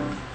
Yeah.